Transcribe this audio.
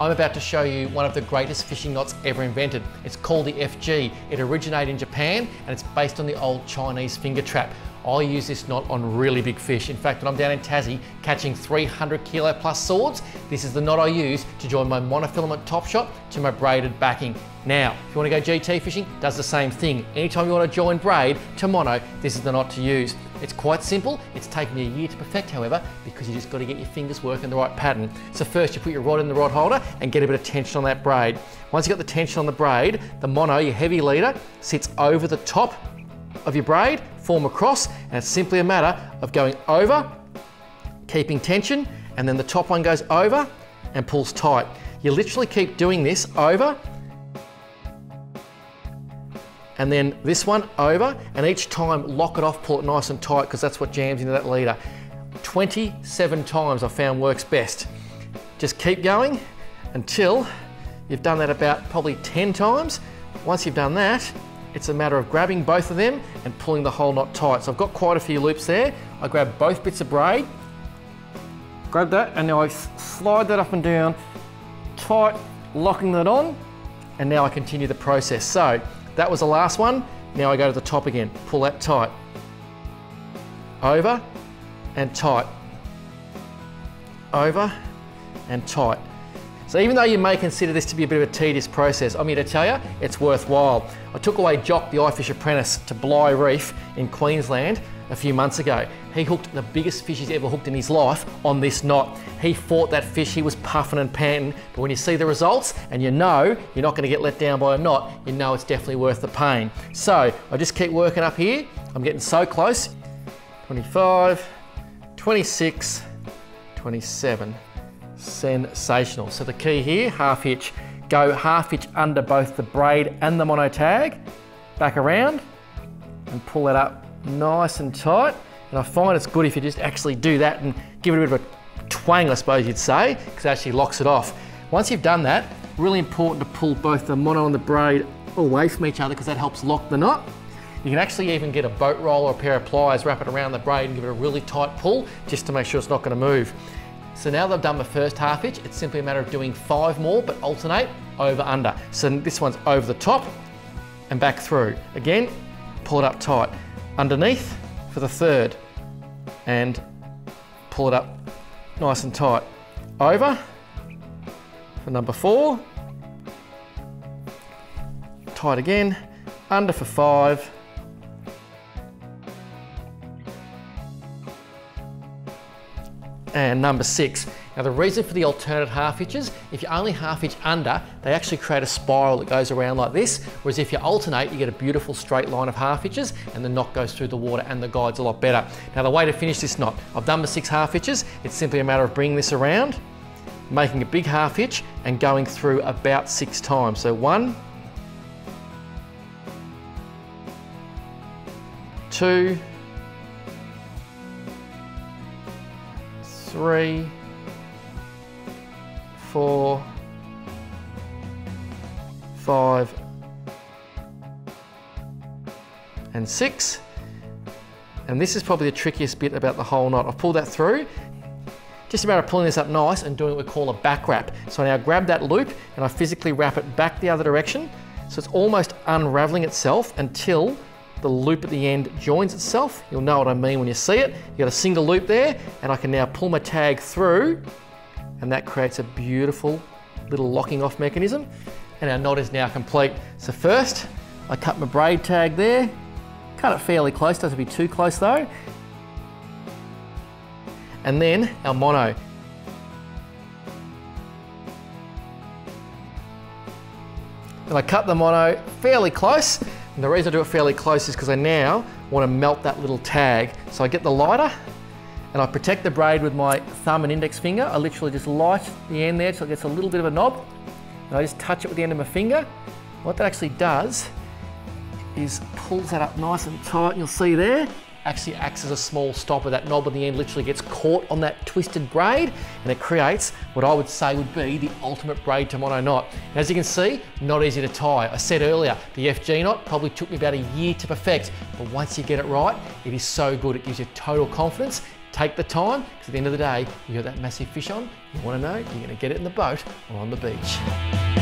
I'm about to show you one of the greatest fishing knots ever invented. It's called the FG. It originated in Japan and it's based on the old Chinese finger trap. I use this knot on really big fish. In fact, when I'm down in Tassie catching 300 kilo plus swords, this is the knot I use to join my monofilament top shot to my braided backing. Now, if you want to go GT fishing, does the same thing. Anytime you want to join braid to mono, this is the knot to use. It's quite simple. It's taken me a year to perfect, however, because you just got to get your fingers working the right pattern. So first you put your rod in the rod holder and get a bit of tension on that braid. Once you've got the tension on the braid, the mono, your heavy leader, sits over the top of your braid, form a cross, and it's simply a matter of going over, keeping tension, and then the top one goes over and pulls tight. You literally keep doing this over, and then this one over, and each time lock it off, pull it nice and tight, because that's what jams into that leader. 27 times I found works best. Just keep going until you've done that about probably 10 times. Once you've done that, it's a matter of grabbing both of them and pulling the whole knot tight. So I've got quite a few loops there. I grab both bits of braid, grab that, and now I slide that up and down, tight, locking that on, and now I continue the process. So that was the last one. Now I go to the top again, pull that tight. Over and tight. Over and tight. So even though you may consider this to be a bit of a tedious process, I'm here to tell you it's worthwhile. I took away Jock, the iFish apprentice, to Bligh Reef in Queensland a few months ago. He hooked the biggest fish he's ever hooked in his life on this knot. He fought that fish, he was puffing and panting, but when you see the results and you know you're not gonna get let down by a knot, you know it's definitely worth the pain. So I just keep working up here. I'm getting so close. 25, 26, 27. Sensational. So the key here, half hitch. Go half hitch under both the braid and the mono tag, back around and pull that up nice and tight. And I find it's good if you just actually do that and give it a bit of a twang, I suppose you'd say, because it actually locks it off. Once you've done that, really important to pull both the mono and the braid away from each other because that helps lock the knot. You can actually even get a boat roll or a pair of pliers, wrap it around the braid and give it a really tight pull just to make sure it's not going to move. So now that I've done my first half hitch, it's simply a matter of doing five more, but alternate over under. So this one's over the top and back through. Again, pull it up tight. Underneath for the third and pull it up nice and tight. Over for number four. Tight again, under for five. And number six. Now the reason for the alternate half hitches, if you only half hitch under, they actually create a spiral that goes around like this, whereas if you alternate, you get a beautiful straight line of half hitches and the knot goes through the water and the guide's a lot better. Now the way to finish this knot, I've done my six half hitches, it's simply a matter of bringing this around, making a big half hitch and going through about six times. So one, two, three, four, five, and six. And this is probably the trickiest bit about the whole knot. I've pulled that through. Just a matter of pulling this up nice and doing what we call a back wrap. So I now grab that loop and I physically wrap it back the other direction. So it's almost unraveling itself until the loop at the end joins itself. You'll know what I mean when you see it. You've got a single loop there and I can now pull my tag through and that creates a beautiful little locking off mechanism and our knot is now complete. So first, I cut my braid tag there, cut it fairly close, doesn't be too close though. And then our mono. And I cut the mono fairly close, and the reason I do it fairly close is because I now want to melt that little tag. So I get the lighter, and I protect the braid with my thumb and index finger. I literally just light the end there so it gets a little bit of a knob. And I just touch it with the end of my finger. What that actually does is pulls that up nice and tight, and you'll see there, actually acts as a small stopper. That knob on the end literally gets caught on that twisted braid and it creates what I would say would be the ultimate braid to mono knot. And as you can see, not easy to tie. I said earlier, the FG knot probably took me about a year to perfect, but once you get it right, it is so good. It gives you total confidence take the time, because at the end of the day, you got that massive fish on, you wanna know, you're gonna get it in the boat or on the beach.